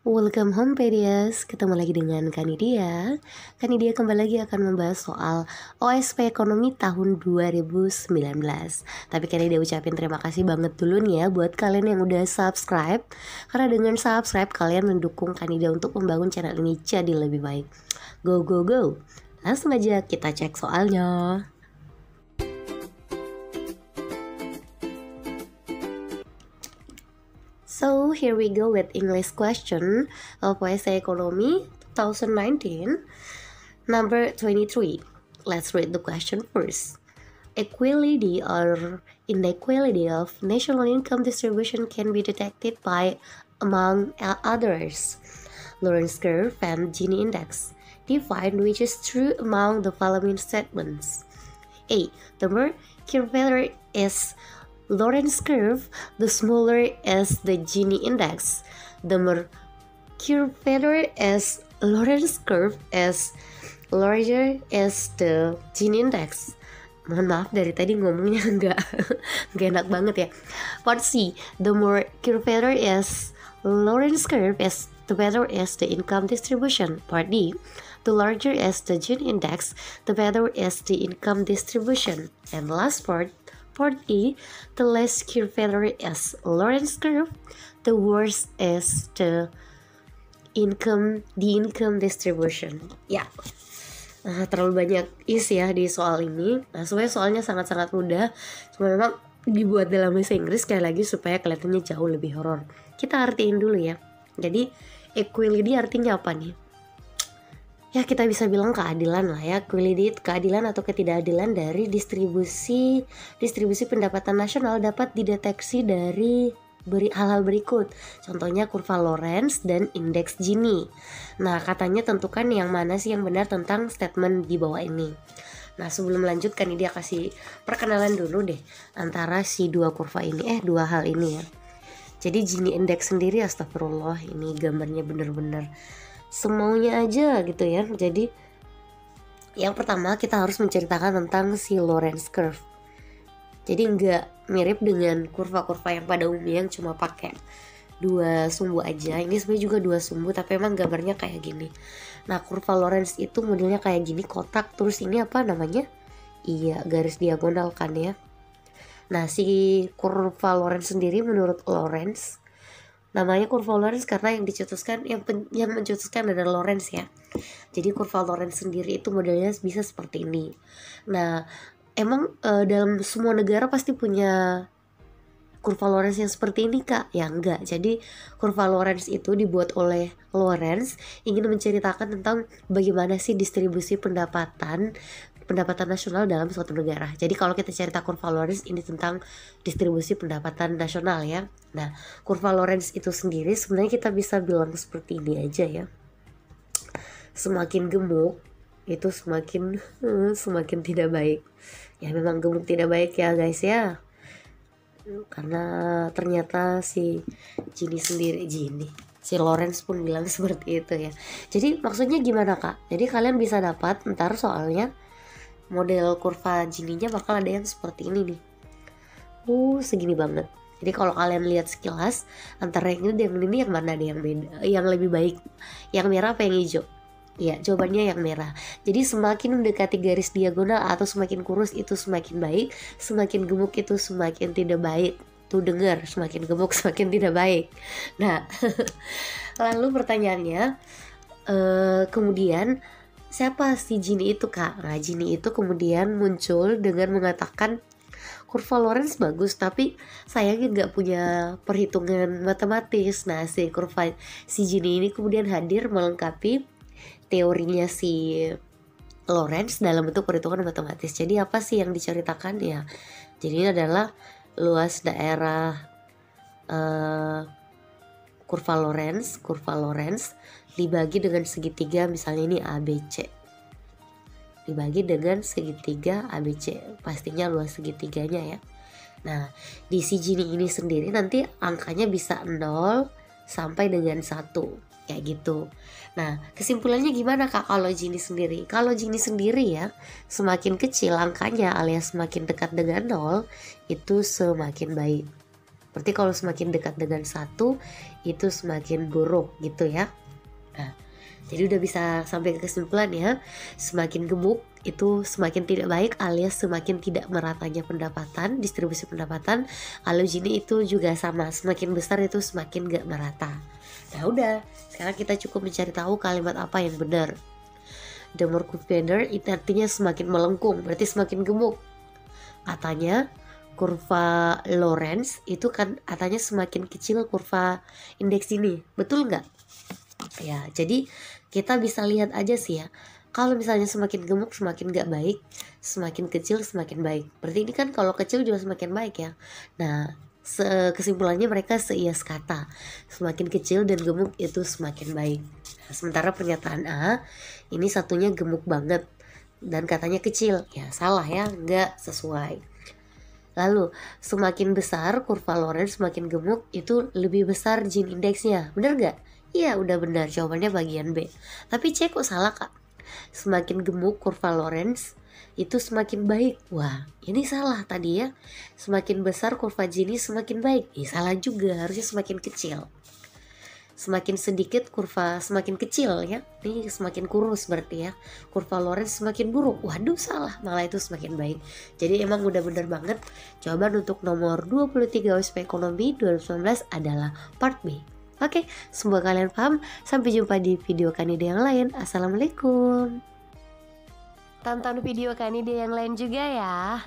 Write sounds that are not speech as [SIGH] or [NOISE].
Welcome home Pedias, ketemu lagi dengan Kanidia. Kanidia kembali lagi akan membahas soal OSP Ekonomi tahun 2019 Tapi Kanidia ucapin terima kasih banget dulu nih ya buat kalian yang udah subscribe. Karena dengan subscribe kalian mendukung Kanidia untuk membangun channel ini jadi lebih baik. Go go go. Langsung aja kita cek soalnya So here we go with English question of YSA Economy 2019 number 23. Let's read the question first. Equality or inequality of national income distribution can be detected by among others Lawrence curve and Gini index. Define which is true among the following statements. A. The more curvature is Lorentz curve, the smaller is the Gini index. The more curvature is Lorentz curve is larger is the Gini index. Mohon maaf dari tadi ngomongnya [LAUGHS] nggak nggak enak banget ya. Part C, the more curvature is Lorentz curve is the better is the income distribution. Part D, the larger is the Gini index, the better is the income distribution. And last part, Part E, the less curvature is Lorentz curve, the worse is the income the income distribution. Ya, nah, terlalu banyak is ya di soal ini. Nah, sebenarnya soalnya sangat-sangat mudah. Cuma memang dibuat dalam bahasa Inggris sekali lagi supaya kelihatannya jauh lebih horor. Kita artiin dulu ya. Jadi equality artinya apa nih? Ya kita bisa bilang keadilan lah ya equality keadilan atau ketidakadilan dari distribusi distribusi pendapatan nasional dapat dideteksi dari beri hal-hal berikut. Contohnya kurva Lorenz dan indeks Gini. Nah katanya tentukan yang mana sih yang benar tentang statement di bawah ini. Nah sebelum melanjutkan ini dia kasih perkenalan dulu deh antara si dua kurva ini eh dua hal ini ya. Jadi Gini indeks sendiri astagfirullah ini gambarnya bener-bener semaunya aja gitu ya. Jadi yang pertama kita harus menceritakan tentang si Lorentz curve. Jadi nggak mirip dengan kurva-kurva yang pada umumnya yang cuma pakai dua sumbu aja. Ini sebenarnya juga dua sumbu tapi emang gambarnya kayak gini. Nah kurva Lorentz itu modelnya kayak gini kotak. Terus ini apa namanya? Iya garis diagonal kan ya. Nah si kurva Lorentz sendiri menurut Lorentz namanya kurva Lorenz karena yang dicetuskan yang pen, yang mencetuskan adalah Lorenz ya. Jadi kurva Lorenz sendiri itu modelnya bisa seperti ini. Nah emang e, dalam semua negara pasti punya kurva Lorenz yang seperti ini kak? Ya enggak. Jadi kurva Lorenz itu dibuat oleh Lorenz ingin menceritakan tentang bagaimana sih distribusi pendapatan pendapatan nasional dalam suatu negara. Jadi kalau kita cerita kurva Lorenz ini tentang distribusi pendapatan nasional ya. Nah, kurva Lorenz itu sendiri sebenarnya kita bisa bilang seperti ini aja ya. Semakin gemuk itu semakin hmm, semakin tidak baik. Ya memang gemuk tidak baik ya guys ya. Karena ternyata si Jini sendiri Jini si Lawrence pun bilang [LAUGHS] seperti itu ya. Jadi maksudnya gimana kak? Jadi kalian bisa dapat ntar soalnya model kurva Gininya bakal ada yang seperti ini nih uh segini banget jadi kalau kalian lihat sekilas antara yang ini dan yang ini yang mana ada yang beda yang lebih baik yang merah apa yang hijau Ya, jawabannya yang merah. Jadi semakin mendekati garis diagonal atau semakin kurus itu semakin baik, semakin gemuk itu semakin tidak baik. Tuh dengar, semakin gemuk [LAUGHS] semakin tidak baik. Nah, [LAUGHS] lalu pertanyaannya, uh, kemudian siapa si Jini itu kak? Nah Jini itu kemudian muncul dengan mengatakan kurva Lorentz bagus tapi sayangnya nggak punya perhitungan matematis. Nah si kurva si Jini ini kemudian hadir melengkapi teorinya si Lorentz dalam bentuk perhitungan matematis. Jadi apa sih yang diceritakan ya? Jadi ini adalah luas daerah uh, kurva Lorentz, kurva Lorentz dibagi dengan segitiga misalnya ini ABC dibagi dengan segitiga ABC pastinya luas segitiganya ya. Nah di si Gini ini sendiri nanti angkanya bisa 0 sampai dengan 1 kayak gitu. Nah kesimpulannya gimana kak kalau Gini sendiri? Kalau Gini sendiri ya semakin kecil angkanya alias semakin dekat dengan 0 itu semakin baik Berarti kalau semakin dekat dengan satu itu semakin buruk gitu ya. Nah, jadi udah bisa sampai ke kesimpulan ya, semakin gemuk itu semakin tidak baik alias semakin tidak meratanya pendapatan, distribusi pendapatan. Kalau Gini itu juga sama, semakin besar itu semakin gak merata. Nah udah, sekarang kita cukup mencari tahu kalimat apa yang benar. The more better itu artinya semakin melengkung, berarti semakin gemuk. Katanya kurva Lorentz itu kan katanya semakin kecil kurva indeks ini, betul nggak? Ya, jadi kita bisa lihat aja sih ya. Kalau misalnya semakin gemuk semakin gak baik semakin kecil semakin baik. Berarti ini kan kalau kecil juga semakin baik ya. Nah kesimpulannya mereka seias kata. Semakin kecil dan gemuk itu semakin baik. Nah, sementara pernyataan A ini satunya gemuk banget dan katanya kecil. Ya salah ya nggak sesuai Lalu, semakin besar kurva Lorentz semakin gemuk itu lebih besar gene indeksnya. Bener nggak? Iya udah benar. Jawabannya bagian B. Tapi C kok salah kak? Semakin gemuk kurva Lorentz itu semakin baik. Wah ini salah tadi ya. Semakin besar kurva Gini semakin baik. Ih salah juga. Harusnya semakin kecil Semakin sedikit kurva semakin kecil ya Ini semakin kurus berarti ya Kurva Lorentz semakin buruk Waduh salah malah itu semakin baik Jadi emang udah bener banget Jawaban untuk nomor 23 OSP Ekonomi 2019 adalah part B Oke, semoga kalian paham. Sampai jumpa di video Kanide yang lain. Assalamualaikum. Tonton video Kanide yang lain juga ya.